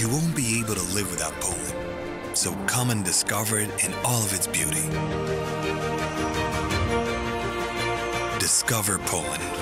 you won't be able to live without Poland. So come and discover it in all of its beauty. Discover Poland.